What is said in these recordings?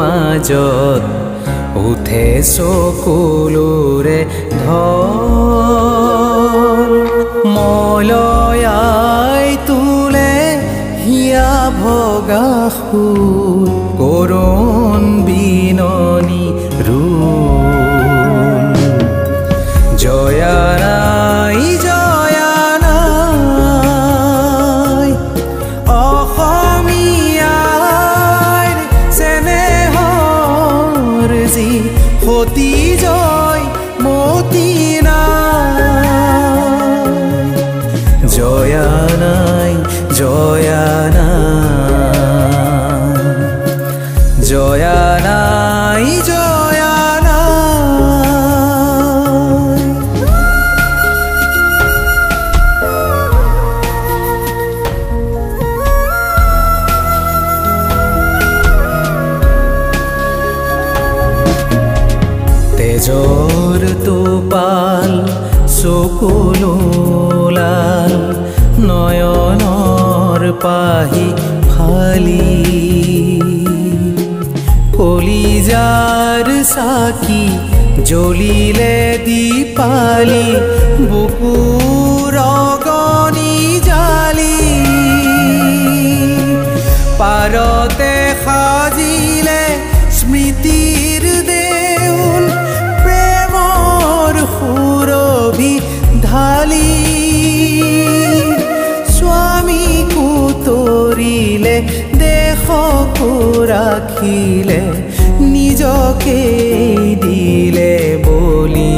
মাজত উঠে চকুলোৰে ধৰ মলয়াই হিয়া ভগা তেজৰ টোপাল চকুলোলাল নয়নৰ পাহি ফালি। কলিজাৰ চাকি জ্বলিলে দীপালি বুকুৰ দেশকো ৰাখিলে নিজকে দিলে বলি।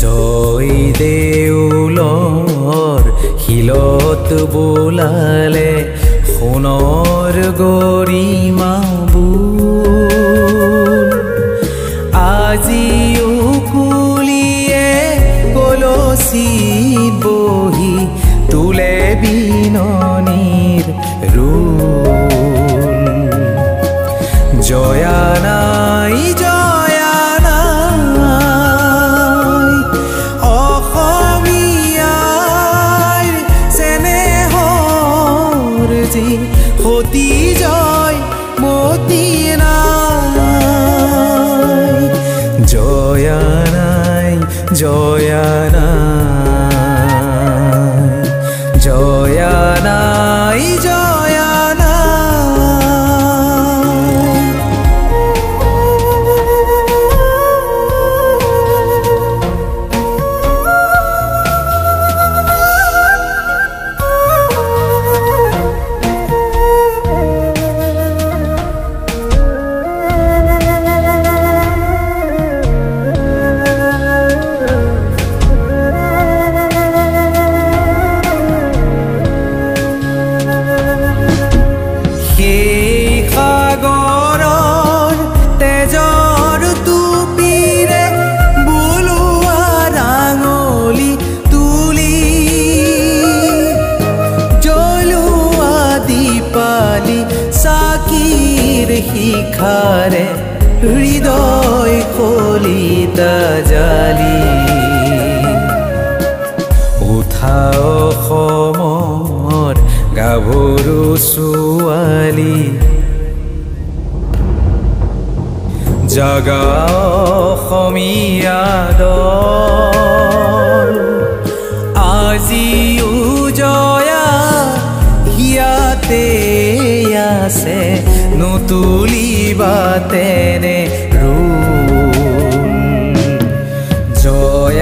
জয় দেউলৰ শিলত বোলালে সোণৰ গৰিমা বহি তোলে বিননিৰ জয়ানাই জয়ানাই অসমীয়াৰ চেনেহৰ যি সতী জয় মতি নাই। জয়ানাই জয়ানাই হৃদয় কলিতা জালি। উঠা অসমৰ গাভৰু ছোৱালী। জাগা অসমীয়া দল। আজিও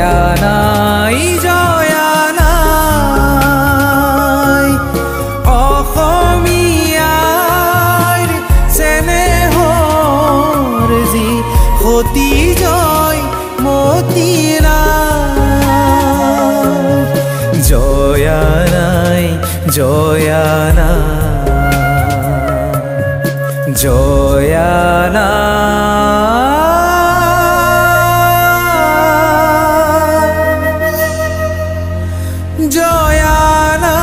জয়া নাই জয়া নাই অসমীয়াৰ চেনেহৰ যি সতী জয় মতি নাই জয়া নাই জয়া নাই। জয়া নাই। na